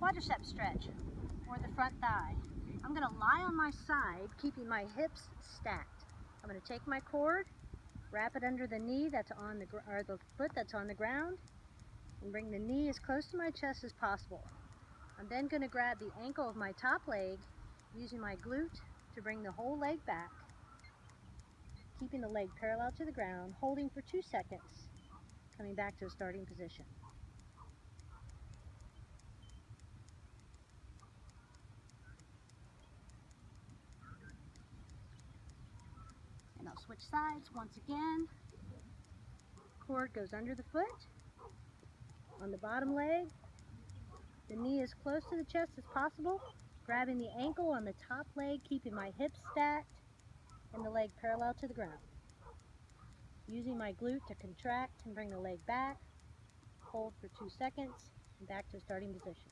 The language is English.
quadricep stretch or the front thigh. I'm gonna lie on my side, keeping my hips stacked. I'm gonna take my cord, wrap it under the knee that's on the, or the foot that's on the ground, and bring the knee as close to my chest as possible. I'm then gonna grab the ankle of my top leg, using my glute to bring the whole leg back, keeping the leg parallel to the ground, holding for two seconds, coming back to a starting position. Switch sides once again. Cord goes under the foot, on the bottom leg. The knee as close to the chest as possible, grabbing the ankle on the top leg, keeping my hips stacked and the leg parallel to the ground. Using my glute to contract and bring the leg back, hold for two seconds, and back to starting position.